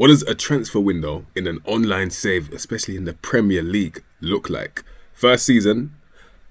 What does a transfer window in an online save, especially in the Premier League, look like? First season,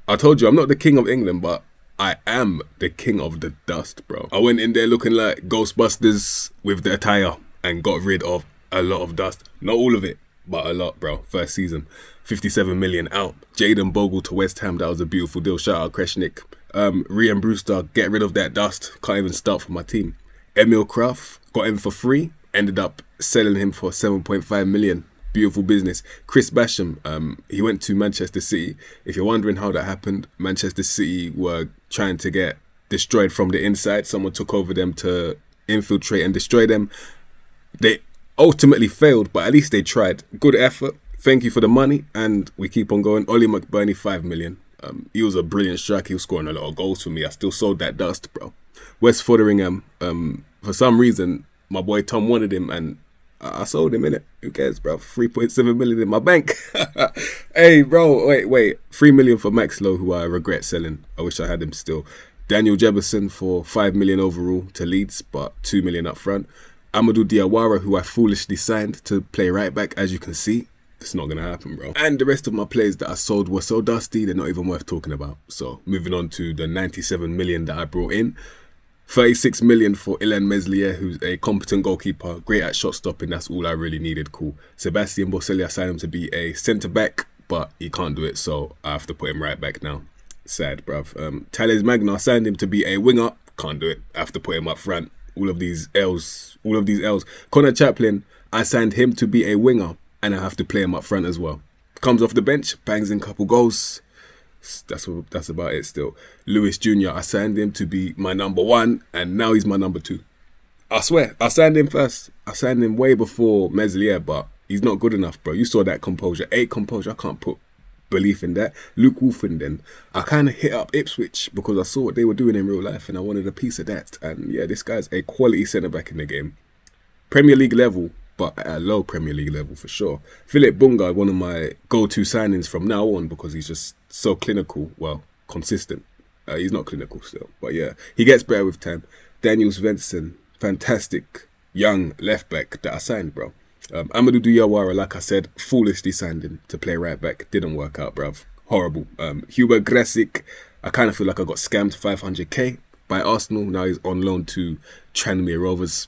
I told you I'm not the king of England, but I am the king of the dust, bro. I went in there looking like Ghostbusters with the attire and got rid of a lot of dust. Not all of it, but a lot, bro. First season, 57 million out. Jayden Bogle to West Ham, that was a beautiful deal. Shout out Kreshnik. Um, Rhian Brewster, get rid of that dust. Can't even start for my team. Emil Krafth, got him for free. Ended up selling him for 7.5 million. Beautiful business. Chris Basham, um, he went to Manchester City. If you're wondering how that happened, Manchester City were trying to get destroyed from the inside. Someone took over them to infiltrate and destroy them. They ultimately failed, but at least they tried. Good effort. Thank you for the money, and we keep on going. Oli McBurnie, five million. Um, he was a brilliant striker. He was scoring a lot of goals for me. I still sold that dust, bro. Wes Foderingham, um, for some reason, my boy Tom wanted him, and I sold him in it. Who cares, bro? Three point seven million in my bank. hey, bro, wait, wait. Three million for Max Lowe, who I regret selling. I wish I had him still. Daniel Jebbison for five million overall to Leeds, but two million up front. Amadou Diawara, who I foolishly signed to play right back, as you can see. It's not gonna happen, bro. And the rest of my players that I sold were so dusty, they're not even worth talking about. So moving on to the 97 million that I brought in. 36 million for Illan Meslier, who's a competent goalkeeper, great at shot stopping. That's all I really needed. Cool. Sebastian Boselli, I signed him to be a centre back, but he can't do it, so I have to put him right back now. Sad, bruv. Um, Talles Magno, I signed him to be a winger, can't do it. I have to put him up front. All of these L's, all of these L's. Conor Chaplin, I signed him to be a winger, and I have to play him up front as well. Comes off the bench, bangs in a couple goals that's what, that's about it still. Lewis Jr. I signed him to be my number one, and now he's my number two. I swear, I signed him first. I signed him way before Meslier, but he's not good enough, bro. You saw that composure, eight composure. I can't put belief in that. Luke Woolfenden, I kind of hit up Ipswich because I saw what they were doing in real life, and I wanted a piece of that. And yeah, this guy's a quality centre back in the game, Premier League level but at a low Premier League level for sure. Philip Bunga, one of my go-to signings from now on because he's just so clinical, well, consistent. Uh, he's not clinical still, but yeah, he gets better with time. Daniel Svensson, fantastic young left back that I signed, bro. Um, Amadou Diawara, like I said, foolishly signed him to play right back. Didn't work out, bruv. Horrible. Um, Hubert Gressick, I kind of feel like I got scammed 500k by Arsenal. Now he's on loan to Tranmere Rovers.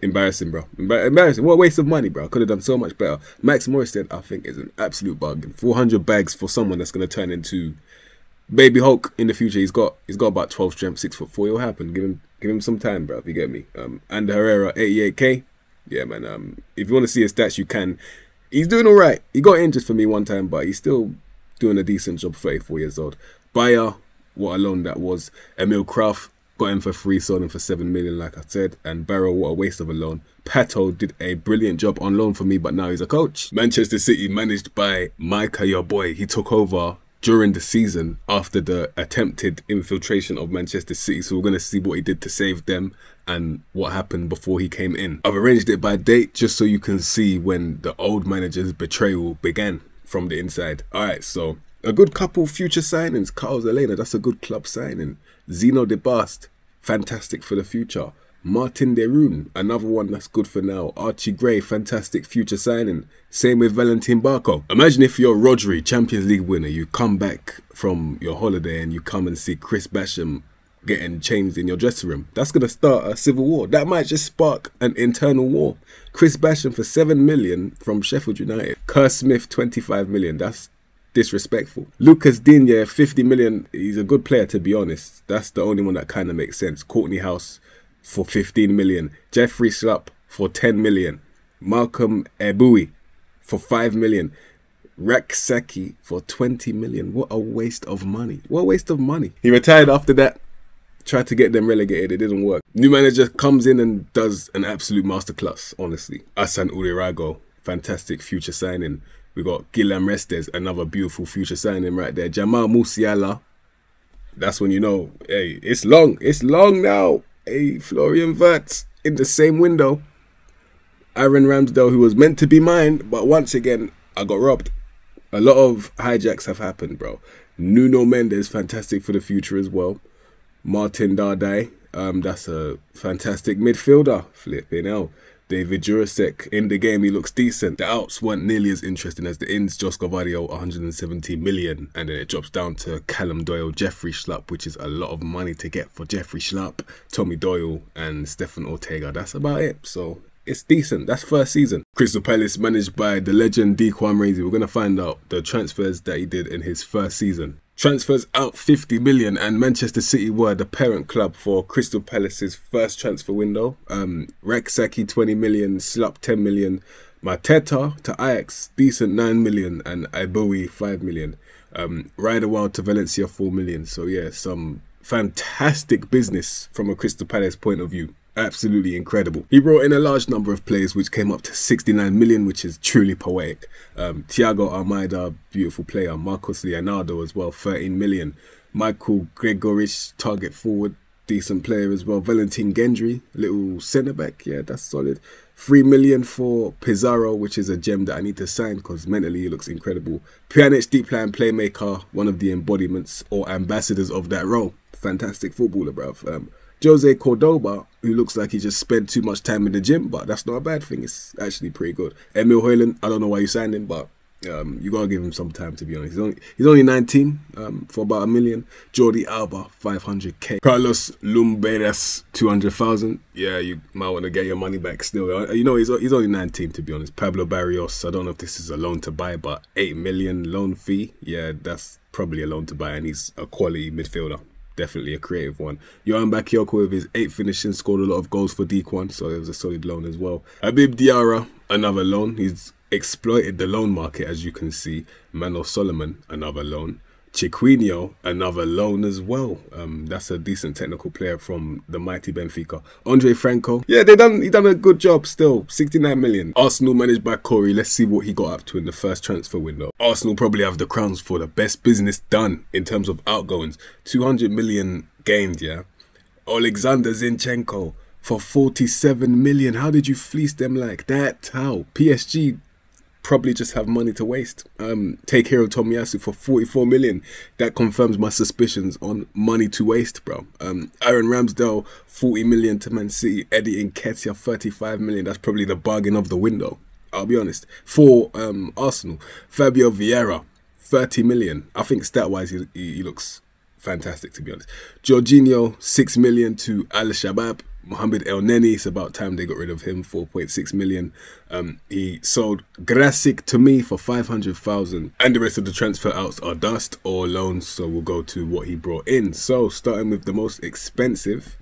Embarrassing, bro. Embarrassing. What a waste of money, bro. Could have done so much better. Max Moerstedt, I think, is an absolute bargain. 400 bags for someone that's going to turn into Baby Hulk in the future. He's got he's got about 12 strength, 6 foot 4. It'll happen. Give him give him some time, bro, if you get me. Um, and Herrera, 88k. Yeah, man. Um, if you want to see his stats, you can. He's doing all right. He got injured for me one time, but he's still doing a decent job, 34 years old. Bayer, what a loan that was. Emil Krafth, got him for free, sold him for seven million, like I said. And Barrow, what a waste of a loan. Pato did a brilliant job on loan for me, but now he's a coach. Manchester City, managed by Micah, your boy, he took over during the season after the attempted infiltration of Manchester City. So we're going to see what he did to save them and what happened before he came in. I've arranged it by date just so you can see when the old manager's betrayal began from the inside. All right, so a good couple future signings. Carlos Elena, that's a good club signing. Zeno Debast, fantastic for the future. Marten de Roon, another one that's good for now. Archie Gray, fantastic future signing. Same with Valentin Barco. Imagine if you're Rodri, Champions League winner, you come back from your holiday and you come and see Chris Basham getting changed in your dressing room. That's going to start a civil war. That might just spark an internal war. Chris Basham for 7 million from Sheffield United. Kerr Smith, 25 million. That's disrespectful. Lucas Digne, 50 million. He's a good player, to be honest. That's the only one that kind of makes sense. Kortney Hause for 15 million. Jeffrey Schlupp for 10 million. Malcolm Ebiowei for 5 million. Rak-Sakyi for 20 million. What a waste of money. What a waste of money. He retired after that. Tried to get them relegated. It didn't work. New manager comes in and does an absolute masterclass, honestly. Hassan Uriago, fantastic future signing. We got Guillem Restes, another beautiful future signing right there. Jamal Musiala. That's when you know, hey, it's long. It's long now. Hey, Florian Wirtz in the same window. Aaron Ramsdale, who was meant to be mine, but once again, I got robbed. A lot of hijacks have happened, bro. Nuno Mendes, fantastic for the future as well. Marton Dardai, um, that's a fantastic midfielder. Flipping hell. David Jurasek in the game, he looks decent. The outs weren't nearly as interesting as the ins. Josko Gvardiol, 170 million, and then it drops down to Callum Doyle, Jeffrey Schlupp, which is a lot of money to get for Jeffrey Schlupp, Tommy Doyle, and Stefan Ortega. That's about it. So it's decent. That's first season. Crystal Palace managed by the legend Dequan Ramsey. We're gonna find out the transfers that he did in his first season. Transfers out 50 million, and Manchester City were the parent club for Crystal Palace's first transfer window. Um, Rak-Sakyi 20 million, Schlupp 10 million, Mateta to Ajax decent 9 million, and Eboue 5 million. Um, Riedewald to Valencia 4 million. So yeah, some fantastic business from a Crystal Palace point of view absolutely incredible. He brought in a large number of players, which came up to 69 million, which is truly poetic. Um, Thiago Almada, beautiful player. Marcos Leonardo as well, 13 million. Michael Gregoritsch, target forward, decent player as well. Valentin Gendry, little centre back, yeah, that's solid. Three million for Pizarro, which is a gem that I need to sign because mentally he looks incredible. Pjanic, deep plan playmaker, one of the embodiments or ambassadors of that role. Fantastic footballer, bruv. Um, Jose Cordoba, who looks like he just spent too much time in the gym, but that's not a bad thing. It's actually pretty good. Emil Højlund, I don't know why you signed him, but um, you gotta give him some time to be honest. He's only he's only 19 um, for about a million. Jordi Alba 500k. Carlos Lumbreras 200,000. Yeah, you might want to get your money back still. Uh, you know he's he's only 19 to be honest. Pablo Barrios. I don't know if this is a loan to buy, but 8 million loan fee. Yeah, that's probably a loan to buy, and he's a quality midfielder definitely a creative one. Johan Bakayoko with his eight finishing scored a lot of goals for Dequan, so it was a solid loan as well. Habib Diarra, another loan. He's exploited the loan market as you can see. Manor Solomon, another loan. Chiquinho, another loan as well. Um, that's a decent technical player from the mighty Benfica. Andre Franco, yeah, they done he done a good job still. 69 million. Arsenal managed by Corey. Let's see what he got up to in the first transfer window. Arsenal probably have the crowns for the best business done in terms of outgoings. 200 million gained, yeah. Alexander Zinchenko for 47 million. How did you fleece them like that? How? PSG probably just have money to waste. Um, Takehiro Tomiyasu for 44 million. That confirms my suspicions on money to waste, bro. Um, Aaron Ramsdale, 40 million to Man City. Eddie Nketiah, 35 million. That's probably the bargain of the window. I'll be honest. For um, Arsenal, Fabio Vieira, 30 million. I think stat wise, he, he looks fantastic to be honest. Jorginho, 6 million to Al Shabab. Mohamed Elneny, it's about time they got rid of him, 4.6 million. Um, he sold Grasic to me for 500,000. And the rest of the transfer outs are dust or loans, so we'll go to what he brought in. So, starting with the most expensive,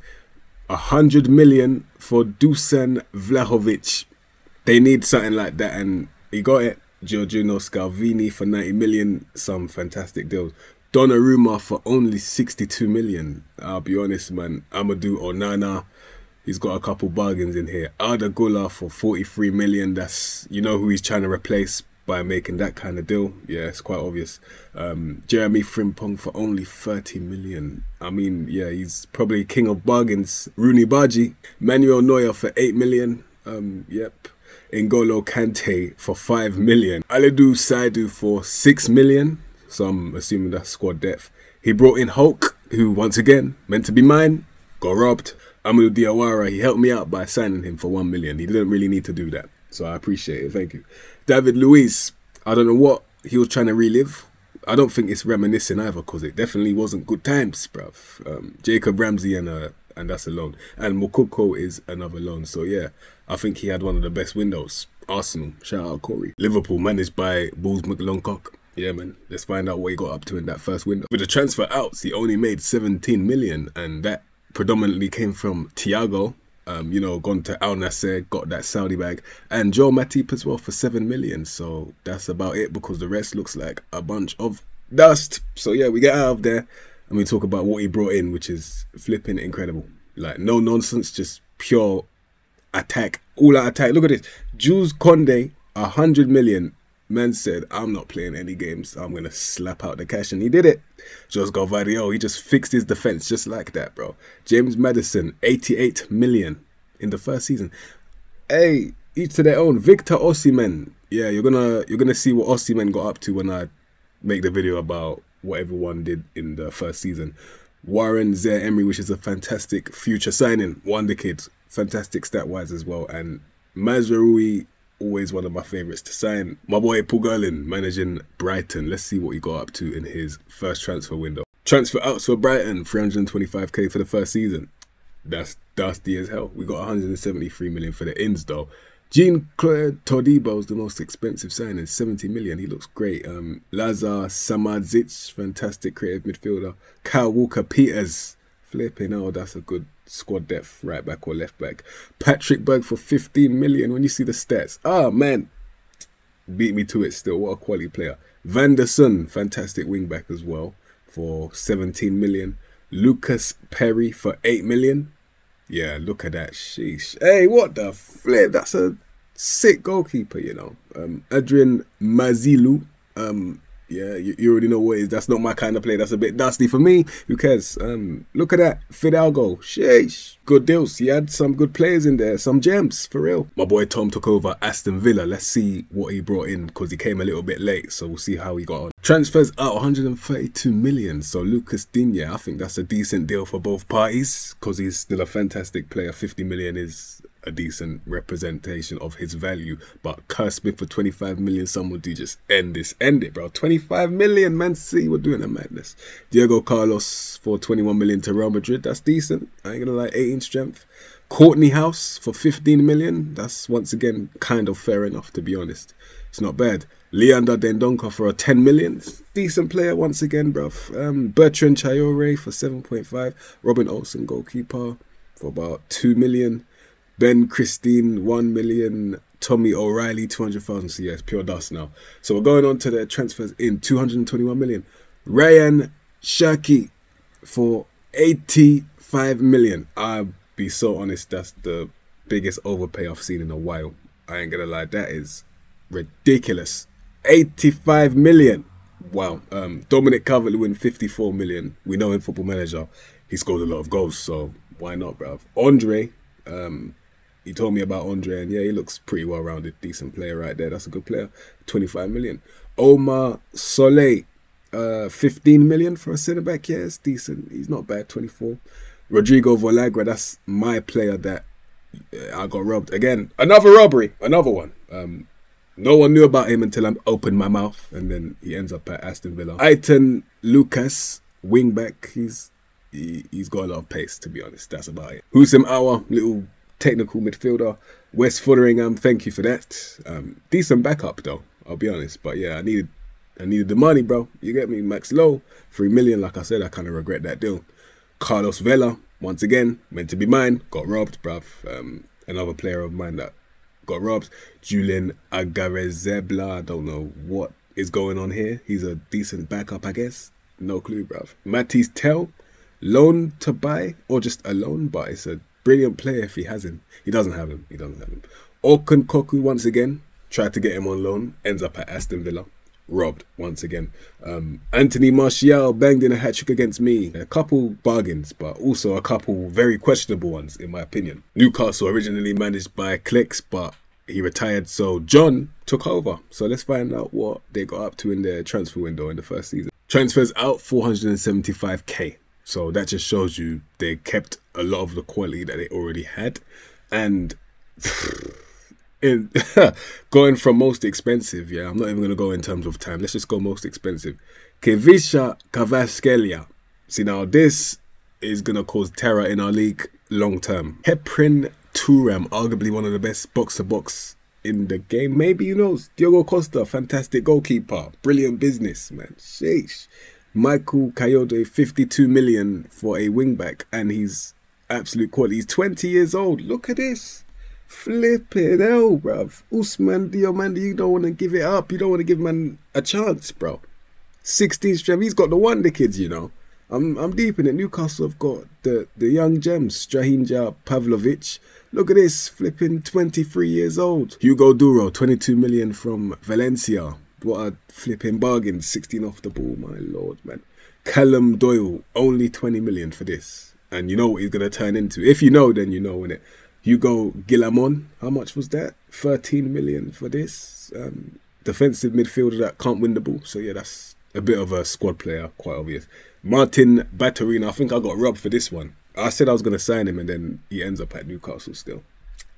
100 million for Dusan Vlahovic. They need something like that, and he got it. Giorgino Scalvini for 90 million, some fantastic deals. Donnarumma for only 62 million. I'll be honest, man. Amadou Onana He's got a couple bargains in here. Arda for 43 million. That's you know who he's trying to replace by making that kind of deal. Yeah, it's quite obvious. Um, Jeremy Frimpong for only 30 million. I mean, yeah, he's probably king of bargains. Roony Bardghji, Manuel Neuer for 8 million. Um, yep. N'Golo Kante for 5 million. Alidu Saidu for 6 million. So I'm assuming that's squad depth. He brought in Hulk, who once again meant to be mine, got robbed. Amadou Diawara, he helped me out by signing him for one million. He didn't really need to do that. So I appreciate it. Thank you. David Luiz, I don't know what he was trying to relive. I don't think it's reminiscing either because it definitely wasn't good times, bruv. Um, Jacob Ramsey and uh, and that's a loan. And Mokoko is another loan. So yeah, I think he had one of the best windows. Arsenal, shout out Corey. Liverpool managed by Bulls McLongcock. Yeah, man. Let's find out what he got up to in that first window. With the transfer outs, he only made 17 million, and that predominantly came from Thiago, um, you know, gone to Al Nassr, got that Saudi bag, and Joe Matip as well for seven million. So that's about it because the rest looks like a bunch of dust. So yeah, we get out of there and we talk about what he brought in, which is flipping incredible. Like no nonsense, just pure attack, all out attack. Look at this, Jules Koundé, a hundred million Man said, I'm not playing any games. I'm going to slap out the cash. And he did it. Just got Vario. He just fixed his defense just like that, bro. James Maddison, 88 million in the first season. Hey, each to their own. Victor Osimhen. Yeah, you're gonna you're gonna see what Osimhen got up to when I make the video about what everyone did in the first season. Warren Zaire Emery, which is a fantastic future signing. Wonder kid, fantastic stat wise as well, and Mazraoui, always one of my favourites to sign. My boy Pugolin, managing Brighton. Let's see what he got up to in his first transfer window. Transfer out for Brighton, 325k for the first season. That's dusty as hell. We got 173 million for the ins though. Jean Clair Todibo is the most expensive signing, 70 million. He looks great. Um, Lazar Samardzic, fantastic creative midfielder. Kyle Walker Peters, flipping oh, that's a good squad depth, right back or left back. Patrick Berg for 15 million. When you see the stats, oh man, beat me to it still. What a quality player. Van der fantastic wing back as well, for 17 million. Lucas Perri for 8 million. Yeah, look at that. Sheesh. Hey, what the flip? That's a sick goalkeeper, you know. Um, Adrian Mazilu. Um, yeah, you, you, already know what it is. That's not my kind of play. That's a bit dusty for me. Who cares? Um, look at that. Fidalgo. Sheesh. Good deals. He had some good players in there. Some gems, for real. My boy Tom took over Aston Villa. Let's see what he brought in because he came a little bit late. So we'll see how he got on. Transfers out 132 million. So Lucas Digne, I think that's a decent deal for both parties because he's still a fantastic player. 50 million is a decent representation of his value. But Kerr me for 25 million, someone do just end this. End it, bro. 25 million, man. See, we're doing a madness. Diego Carlos for 21 million to Real Madrid. That's decent. I ain't gonna lie, 18 strength. Kortney Hause for 15 million. That's once again kind of fair enough, to be honest. It's not bad. Leander Dendoncker for a 10 million. Decent player once again, bruv. Um, Bertrand Traore for 7.5. Robin Olsen, goalkeeper, for about 2 million. Ben Christine, 1 million. Tommy O'Reilly, 200,000. So, it's pure dust now. So, we're going on to the transfers in 221 million. Rayan Cherki for 85 million. I'll be so honest, that's the biggest overpay I've seen in a while. I ain't gonna lie, that is ridiculous. 85 million. Wow. Um, Dominic Calvert-Lewin, 54 million. We know in Football Manager, he scored a lot of goals, so why not, bruv? Andre, um, he told me about Andre, and yeah, he looks pretty well rounded, decent player right there. That's a good player. 25 million. Oumar Solet, uh, 15 million for a centre back. Yeah, it's decent. He's not bad. 24. Rodrigo Villagra, that's my player that uh, I got robbed again. Another robbery, another one. Um, no one knew about him until I opened my mouth, and then he ends up at Aston Villa. Eitan Lucas, wingback. He's he, has got a lot of pace, to be honest. That's about it. Houssem Aouar, little technical midfielder. Wes Foderingham, thank you for that. Um, decent backup though, I'll be honest. But yeah, I needed I needed the money, bro. You get me? Max Lowe, three million. Like I said, I kind of regret that deal. Carlos Vela, once again, meant to be mine, got robbed, bruv. Um, another player of mine that got robbed. Julen Agirrezabala, I don't know what is going on here. He's a decent backup, I guess. No clue, bruv. Mathys Tel, loan to buy or just a loan, but it's a brilliant player if he has him. He doesn't have him. He doesn't have him. Orkun Kokcu, once again, tried to get him on loan, ends up at Aston Villa robbed once again. Um, Anthony Martial banged in a hat trick against me. A couple bargains, but also a couple very questionable ones, in my opinion. Newcastle originally managed by Clicks, but he retired, so John took over. So let's find out what they got up to in their transfer window in the first season. Transfers out 475k. So that just shows you they kept a lot of the quality that they already had. And in going from most expensive, yeah, I'm not even gonna go in terms of time. Let's just go most expensive. Khvicha Kvaratskhelia. See now this is gonna cause terror in our league long term. Khephren Thuram, arguably one of the best box to box in the game. Maybe you know Diogo Costa, fantastic goalkeeper, brilliant business, man. Sheesh. Michael Kayode, 52 million for a wingback, and he's absolute quality. He's 20 years old. Look at this. Flipping hell, bruv. Ousmane Diomande, you don't want to give it up. You don't want to give man a chance, bro. 16 strength. He's got the wonder kids, you know. I'm I'm deep in it. Newcastle have got the, the young gems. Strahinja Pavlovic. Look at this. Flipping 23 years old. Hugo Duro, 22 million from Valencia. What a flipping bargain. 16 off the ball, my lord, man. Callum Doyle, only 20 million for this. And you know what he's going to turn into. If you know, then you know, innit? Hugo Guillamon, how much was that? 13 million for this. Um, defensive midfielder that can't win the ball. So yeah, that's a bit of a squad player, quite obvious. Martin Baturina, I think I got robbed for this one. I said I was going to sign him and then he ends up at Newcastle still.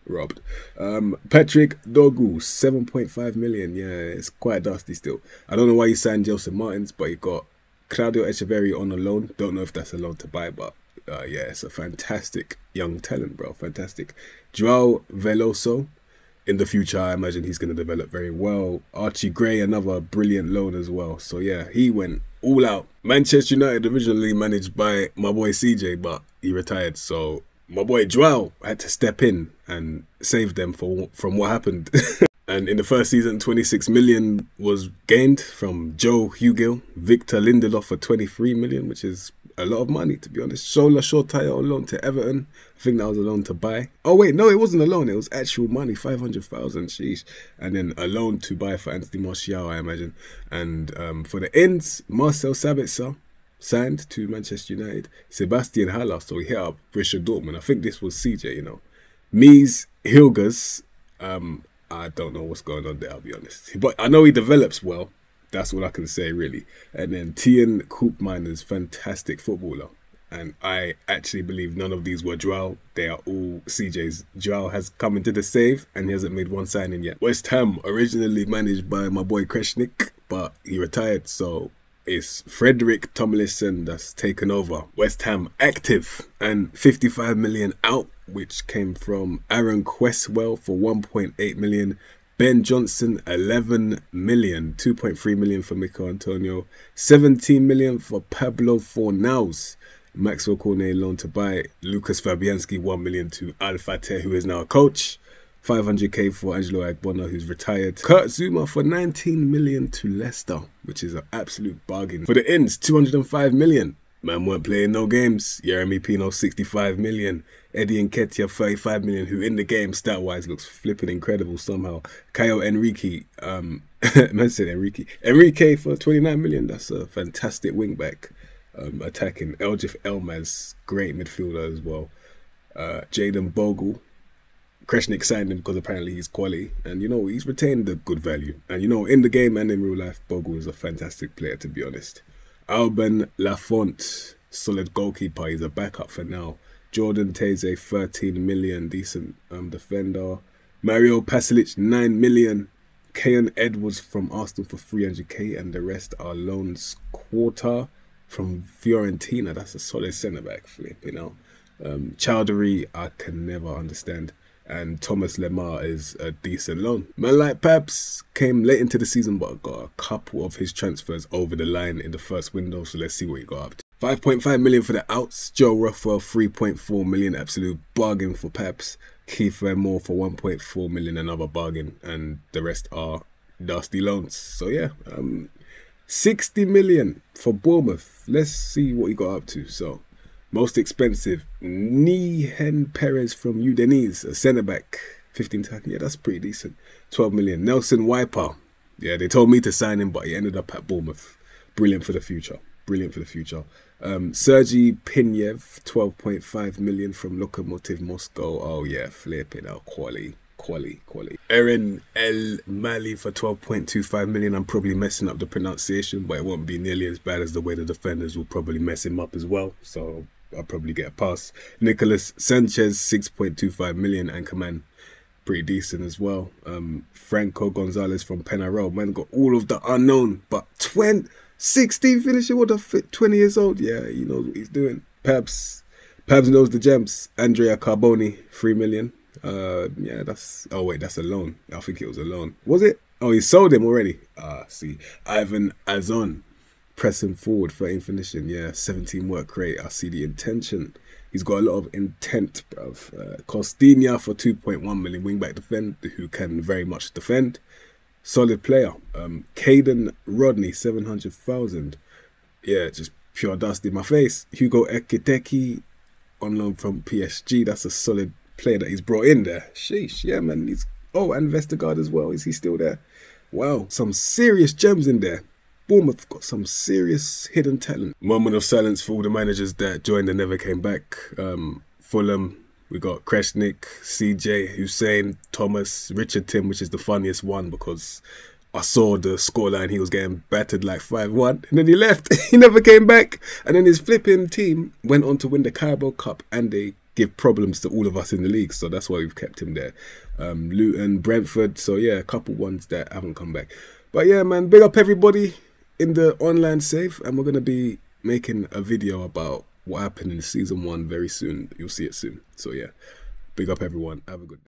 robbed. Um, Patrick Dorgu, 7.5 million. Yeah, it's quite dusty still. I don't know why he signed Joseph Martins, but he got Claudio Echeverri on a loan. Don't know if that's a loan to buy, but uh, yeah, it's a fantastic young talent, bro. Fantastic. Joao Veloso. In the future, I imagine he's going to develop very well. Archie Gray, another brilliant loan as well. So yeah, he went all out. Manchester United originally managed by my boy CJ, but he retired. So my boy Joao had to step in and save them for from what happened. and in the first season, 26 million was gained from Joe Hugill, Victor Lindelof for 23 million, which is a lot of money to be honest. Shola Shoretire on loan to Everton. I think that was a loan to buy. Oh wait, no, it wasn't a loan. It was actual money, 500,000. Sheesh. And then a loan to buy for Anthony Martial, I imagine. And um, for the ends, Marcel Sabitzer signed to Manchester United. Sebastian Haller, so he hit up Richard Dortmund. I think this was CJ, you know. Mies Hilgers, um, I don't know what's going on there, I'll be honest. But I know he develops well. That's all I can say, really. And then Teun Koopmeiners fantastic footballer. And I actually believe none of these were Joao. They are all CJ's. Joao has come into the save and he hasn't made one signing yet. West Ham, originally managed by my boy Kreshnik, but he retired. So it's Frederick Tomlinson that's taken over. West Ham active and 55 million out, which came from Aaron Cresswell for 1.8 million. Ben Johnson, 11 million, 2.3 million for Michail Antonio, 17 million for Pablo Fornals. Maxwell Cornet loan to buy. Lucas Fabianski, 1 million to Al Fateh, who is now a coach. 500k for Angelo Ogbonna, who's retired. Kurt Zouma for 19 million to Leicester, which is an absolute bargain. For the ins, 205 million. Man weren't playing no games. Yeremy Pino, 65 million. Eddie Nketiah, 35 million, who in the game, stat-wise, looks flipping incredible somehow. Caio Henrique, um, man said Enrique. Enrique for 29 million, that's a fantastic wingback. Um, attacking. Eljif Elmas, great midfielder as well. Uh, Jayden Bogle, Kreshnik signed him because apparently he's quality, and you know he's retained a good value. And you know in the game and in real life, Bogle is a fantastic player to be honest. Alban Lafont, solid goalkeeper. He's a backup for now. Jordan Teze, 13 million, decent um, defender. Mario Pasalic, 9 million. Kayan Edwards from Arsenal for 300k, and the rest are loans. Quarta from Fiorentina, that's a solid centre back, flip, you know. Um, Chowdhury, I can never understand and Thomas Lemar is a decent loan. Man like Paps came late into the season but got a couple of his transfers over the line in the first window, so let's see what he got up to. 5.5 million for the outs, Joe Rothwell 3.4 million, absolute bargain for Paps. Kieffer Moore for 1.4 million, another bargain, and the rest are dusty loans. So yeah, um, 60 million for Bournemouth. Let's see what he got up to. So most expensive, Nehuen Perez from Udinese, a centre back, 15 tackle. Yeah, that's pretty decent. 12 million. Nelson Weiper. Yeah, they told me to sign him, but he ended up at Bournemouth. Brilliant for the future. Brilliant for the future. Um, Sergey Pinev, 12.5 million from Lokomotiv Moscow. Oh, yeah, flip it out. Quality. Quali, quali. Eren Elmali for 12.25 million. I'm probably messing up the pronunciation, but it won't be nearly as bad as the way the defenders will probably mess him up as well. So I'll probably get a pass. Nicholas Sanchez, 6.25 million, and Anchorman, pretty decent as well. Um, Franco Gonzalez from Penarol, man, got all of the unknown, but 20, 16 finishing, what a fit, 20 years old. Yeah, he knows what he's doing. Pabs, Pabs knows the gems. Andrea Carboni, 3 million. Uh, yeah, that's, oh wait, that's a loan. I think it was a loan. Was it? Oh, he sold him already. Ah, see. Ivan Azon, pressing forward, 13 finishing, yeah, 17 work rate. I see the intention. He's got a lot of intent, bruv. Uh, Costinha for 2.1 million wingback defend, who can very much defend. Solid player. Um, Caden Rodney, 700,000. Yeah, just pure dust in my face. Hugo Ekitike on loan from PSG. That's a solid player that he's brought in there. Sheesh, yeah, man. He's oh, and Vestergaard as well. Is he still there? Wow, some serious gems in there. Bournemouth got some serious hidden talent. Moment of silence for all the managers that joined and never came back. Um, Fulham, we got Kreshnik, CJ, Hussein, Thomas, Richard Tim, which is the funniest one because I saw the scoreline. He was getting battered like 5 1. And then he left. he never came back. And then his flipping team went on to win the Carabao Cup and they give problems to all of us in the league. So that's why we've kept him there. Um, Luton, Brentford. So yeah, a couple ones that haven't come back. But yeah, man, big up everybody in the online save, and we're gonna be making a video about what happened in season one very soon. You'll see it soon. So yeah, big up everyone. Have a good.